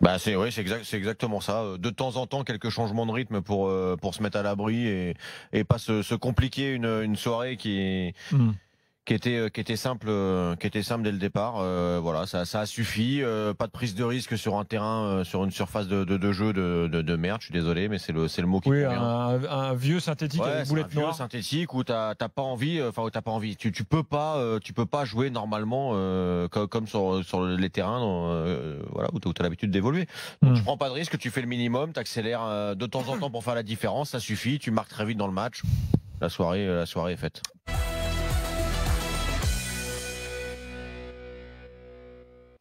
Bah c'est oui, c'est exact, c'est exactement ça. De temps en temps, quelques changements de rythme pour pour se mettre à l'abri et et pas se, compliquer une, une soirée qui qui était euh, qui était simple euh, qui était simple dès le départ. Euh, voilà ça ça a suffi. Pas de prise de risque sur un terrain sur une surface de, de, de jeu de, de, de, merde je suis désolé mais c'est le c'est le mot qui oui un, un, vieux synthétique ouais, avec boulette un vieux synthétique où t'as t'as pas envie enfin où t'as pas envie. Tu tu peux pas tu peux pas jouer normalement comme, comme sur sur les terrains voilà où t'as l'habitude d'évoluer. Donc tu hmm. prends pas de risque tu fais le minimum t'accélères de temps en temps pour faire la différence ça suffit tu marques très vite dans le match. La soirée la soirée est faite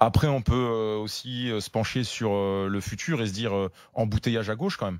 Après, on peut euh, aussi euh, se pencher sur euh, le futur et se dire embouteillage à gauche quand même.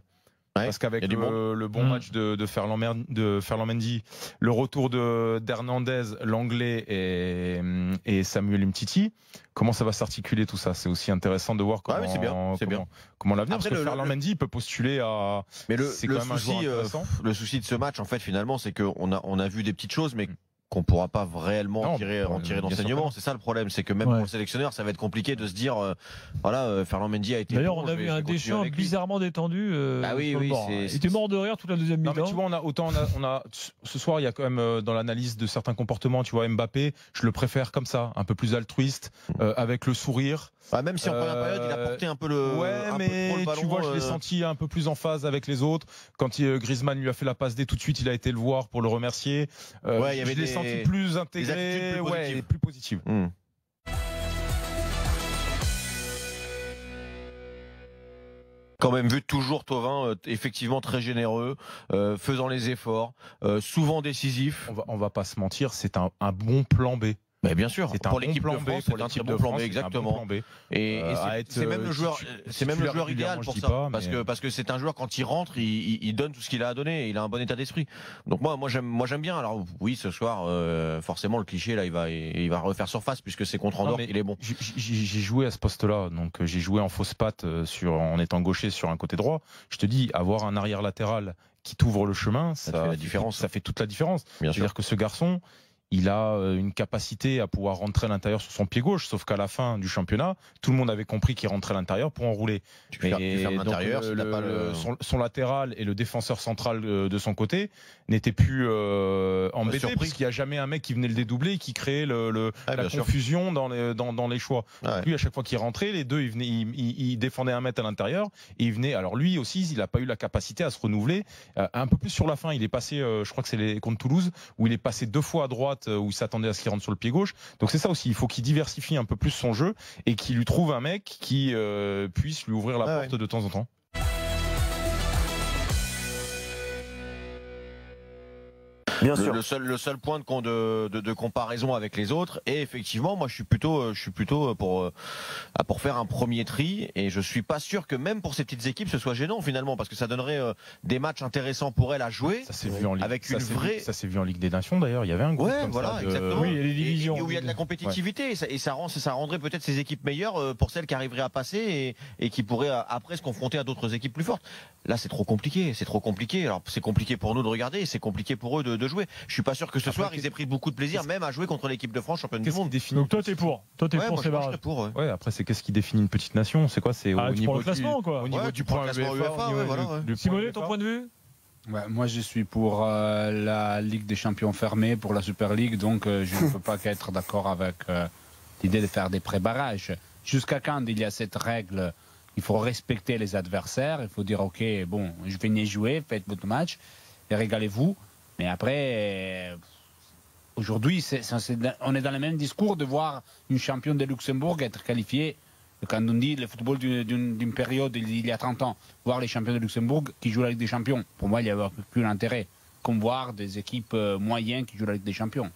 Parce qu'avec le, bon mmh. match de, de, Ferland, Mendy, le retour de d'Hernandez, l'anglais et, et, Samuel Umtiti, comment ça va s'articuler tout ça? C'est aussi intéressant de voir comment, bien, comment, bien. comment l'avenir. Parce que Ferland Mendy peut postuler à. Mais le, c'est quand même souci, un le souci de ce match, en fait, finalement, c'est qu'on a on a vu des petites choses, mais mmh qu'on pourra pas réellement en tirer, en tirer d'enseignement. C'est ça le problème, c'est que même pour le sélectionneur, ça va être compliqué de se dire, euh, voilà, euh, Ferland Mendy a été. D'ailleurs, on a vu un Deschamps bizarrement détendu. Euh, bah oui, oui, il était mort de rire toute la deuxième mi-temps. Tu vois, on a autant, on a, ce soir, il y a quand même dans l'analyse de certains comportements, tu vois, Mbappé, je le préfère comme ça, un peu plus altruiste, avec le sourire. Bah, même si en première période, il a porté un peu le. Ouais, mais tu vois, je l'ai senti un peu plus en phase avec les autres. Quand Griezmann lui a fait la passe D, tout de suite, il a été le voir pour le remercier. ouais, il y avait je plus intégré plus ouais, plus positive. Hmm. quand même vu toujours Tovin euh, effectivement très généreux, euh, faisant les efforts, euh, souvent décisif. On va, on va pas se mentir, c'est un, un bon plan B. Mais bien sûr, c'est pour l'équipe bon de France, c'est un très bon plan B, exactement. Et, c'est même le joueur, c'est même le joueur idéal pour ça, parce que parce que c'est un joueur quand il rentre, il, il, donne tout ce qu'il a à donner, il a un bon état d'esprit. Donc moi, moi j'aime, moi j'aime bien. Alors oui, ce soir, euh, forcément le cliché là, il va, il va refaire surface puisque c'est contre Andorre qu'il est bon. J'ai joué à ce poste-là, donc euh, j'ai joué en fausse patte euh, sur, en étant gaucher sur un côté droit. Je te dis, avoir un arrière latéral qui t'ouvre le chemin, ça, fait la différence. Ça fait toute la différence. C'est-à-dire que ce garçon, il a euh, une capacité à pouvoir rentrer à l'intérieur sur son pied gauche, sauf qu'à la fin du championnat, tout le monde avait compris qu'il rentrait à l'intérieur pour enrouler. Tu et l'intérieur, son, latéral et le défenseur central de son côté n'étaient plus euh, embêtés puisqu'il n'y a jamais un mec qui venait le dédoubler et qui créait le, la confusion dans les, dans, dans les choix. Lui, à chaque fois qu'il rentrait, les deux, il, il, défendait un mètre à l'intérieur et il venait. Alors lui aussi, il n'a pas eu la capacité à se renouveler. Euh, un peu plus sur la fin, il est passé, je crois que c'est les contre Toulouse, où il est passé deux fois à droite euh, où il s'attendait à ce qu'il rentre sur le pied gauche. Donc c'est ça aussi, il faut qu'il diversifie un peu plus son jeu et qu'il lui trouve un mec qui euh, puisse lui ouvrir la ah porte de temps en temps. Le, seul, le seul point de, de, de, comparaison avec les autres. Et effectivement, moi, je suis plutôt, euh, je suis plutôt euh, pour, euh, pour faire un premier tri. Et je suis pas sûr que même pour ces petites équipes, ce soit gênant finalement, parce que ça donnerait des matchs intéressants pour elles à jouer. Ça s'est vu en Ligue. Avec une ça vraie. Ça s'est vu en Ligue des Nations d'ailleurs. Il y avait un groupe. Ouais, voilà, exactement. Oui, il y a divisions. où il y a de la compétitivité et, ça, et ça, rend, ça rendrait peut-être ces équipes meilleures pour celles qui arriveraient à passer et, et qui pourraient après se confronter à d'autres équipes plus fortes. Là, c'est trop compliqué. C'est trop compliqué. Alors, c'est compliqué pour nous de regarder. C'est compliqué pour eux de, de jouer. Je suis pas sûr que ce soir ils aient pris beaucoup de plaisir même à jouer contre l'équipe de France championne du monde. Donc toi t'es pour, toi t'es pour ces barrages. Pour, ouais. après c'est qu'est-ce qui définit une petite nation? C'est quoi? C'est au ah, niveau du classement quoi. Au niveau du point classement UEFA. Simonet, ton point de vue? Moi, je suis pour euh, la Ligue des champions fermée, pour la Super League, donc euh, je ne peux pas qu'être d'accord avec euh, l'idée de faire des pré-barrages. Jusqu'à quand il y a cette règle? Il faut respecter les adversaires, il faut dire ok, bon, je vais venir jouer, faites votre match et régalez-vous. Mais après, aujourd'hui, on est dans le même discours de voir une championne de Luxembourg être qualifiée. Quand on dit le football d'une période il y a 30 ans, voir les champions de Luxembourg qui jouent la Ligue des Champions, pour moi, il n'y a plus d'intérêt. Comme voir des équipes euh, moyennes qui jouent la Ligue des Champions.